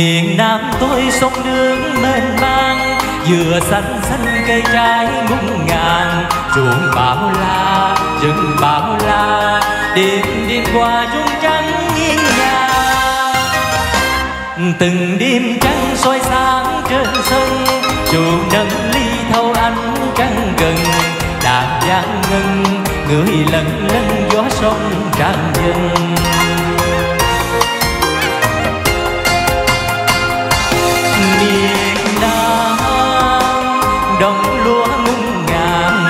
miền Nam tôi sông nước mênh mang Vừa xanh xanh cây trái ngút ngàn. Ruộng bao la, rừng bao la Đêm đêm qua rung trắng nghiêng nhà Từng đêm trắng soi sáng trên sân chuồng nâng ly thâu ánh trăng gần Đàn giang ngân người lần lần gió sông tràn dần miền nam đồng lúa ngung ngàn.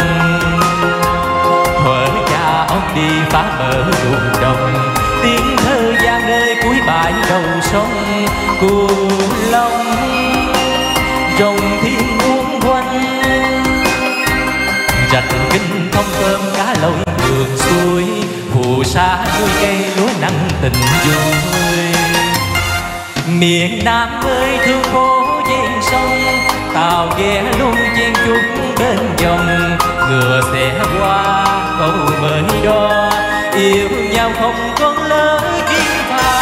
Thuở cha ông đi phá bờ ruộng đồng, tiếng thơ gian nơi cuối bãi đầu sông cù long. Rồng thiên uốn quanh rạch kinh thông cơm cá lội đường xuôi. Phù sa nuôi cây lúa nắng tình vui. Miền nam ơi, thương phố sông, tàu ghé luôn chen chúc bên dòng. Ngựa sẽ qua câu mới đo yêu nhau không có lời kiên tha.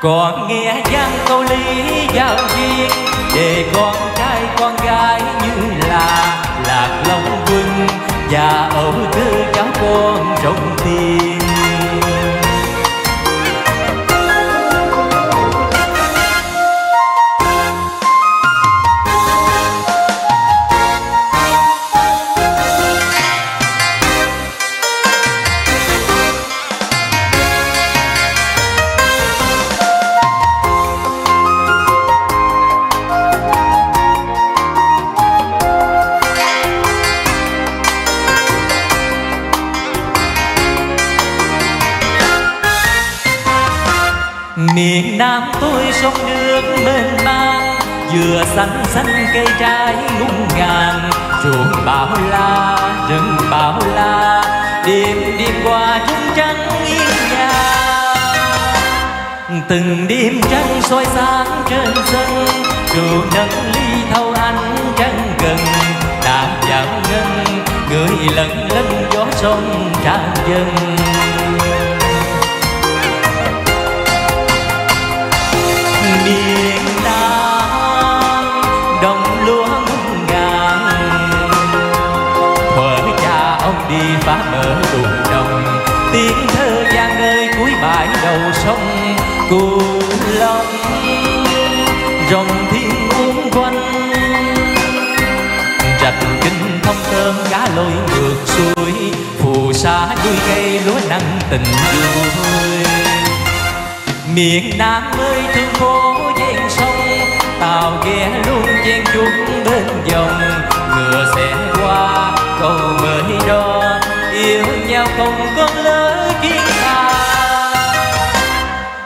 Còn nghe vang câu lý giao duyên, để con trai con gái như là lạc long quân và ấu tư cháu con trong tim. Miền nam tôi sông nước mênh mang vừa xanh xanh cây trái ngút ngàn. Ruộng bao la, rừng bao la, đêm đêm qua chúng trắng yên nhà. Từng đêm trăng soi sáng trên sân, rượu nâng ly thâu ánh trăng gần. Đàn dạo ngân, người lần lân gió sông tràn dần cù long. Rồng thiên uốn quanh rạch kinh thông thơm cá lội ngược xuôi. Phù sa nuôi cây lúa nắng tình vui. Miền nam ơi thương cô bên dòng, ngựa sẽ qua, cầu mới đo, yêu nhau không có lỡ kiến tha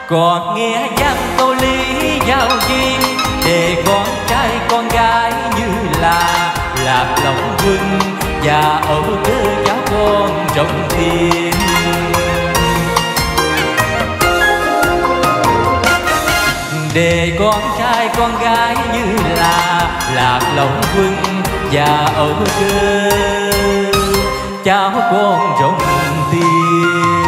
còn nghe vang câu lý giao duyên để con trai con gái như là lạc lòng quân và âu cơ cháu con trong thiên. Để con trai, con gái như là lạc lòng quân và âu cơ cháu con trong tim